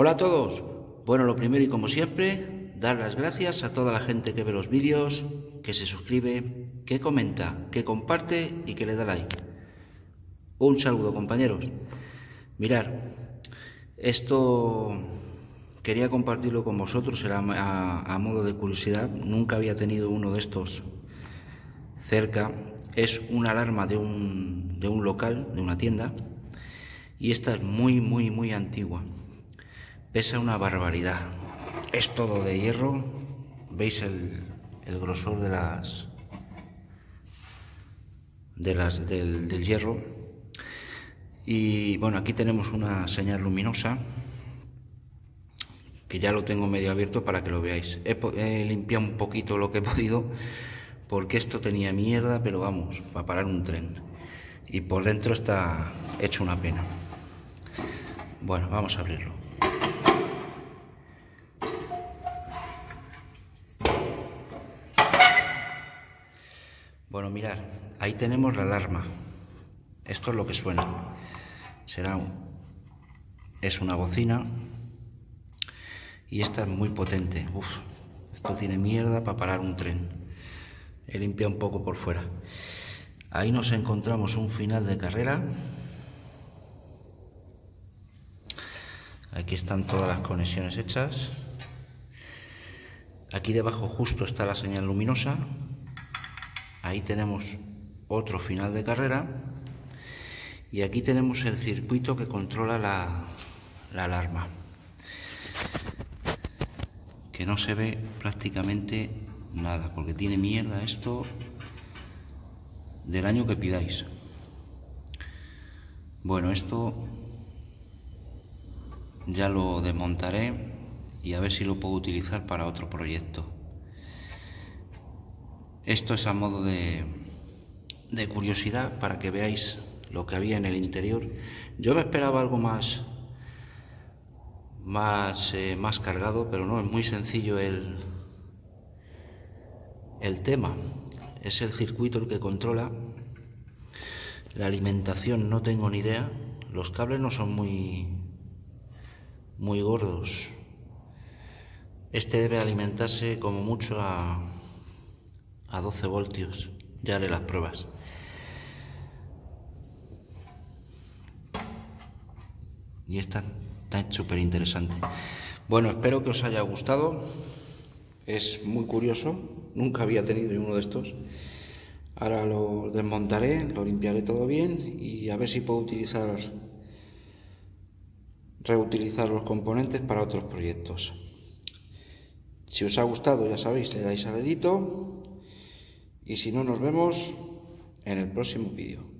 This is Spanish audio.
Hola a todos. Bueno, lo primero y como siempre, dar las gracias a toda la gente que ve los vídeos, que se suscribe, que comenta, que comparte y que le da like. Un saludo compañeros. Mirar, esto quería compartirlo con vosotros, era a, modo de curiosidad. Nunca había tenido uno de estos cerca. Es una alarma de un, de un local, de una tienda. Y esta es muy, muy, muy antigua pesa una barbaridad. Es todo de hierro. ¿Veis el, grosor de las de las del, hierro? Y bueno, aquí tenemos una señal luminosa que ya lo tengo medio abierto para que lo veáis. He, he, limpiado un poquito lo que he podido porque esto tenía mierda, pero vamos, para parar un tren. Y por dentro está hecho una pena. Bueno, vamos a abrirlo. Bueno, mirar, ahí tenemos la alarma. Esto es lo que suena. Será es una bocina y esta es muy potente. Uf, esto tiene mierda para parar un tren. He limpiado un poco por fuera. Ahí nos encontramos un final de carrera. Aquí están todas las conexiones hechas. Aquí debajo justo está la señal luminosa Ahí tenemos otro final de carrera. Y aquí tenemos el circuito que controla la, alarma. Que no se ve prácticamente nada porque tiene mierda esto del año que pidáis. Bueno esto ya lo desmontaré y a ver si lo puedo utilizar para otro proyecto esto es a modo de, curiosidad para que veáis lo que había en el interior. Yo me esperaba algo más, más, eh, más cargado, pero no, es muy sencillo el, el tema. Es el circuito el que controla. La alimentación no tengo ni idea. Los cables no son muy, muy gordos. Este debe alimentarse como mucho a a 12 voltios. Ya haré las pruebas. Y esta está súper interesante. Bueno, espero que os haya gustado. Es muy curioso. Nunca había tenido uno de estos. Ahora lo desmontaré, lo limpiaré todo bien y a ver si puedo utilizar reutilizar los componentes para otros proyectos. Si os ha gustado, ya sabéis, le dais al dedito y si no, nos vemos en el próximo vídeo.